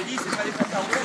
J'ai dit, c'est pas les pâtes à roulettes.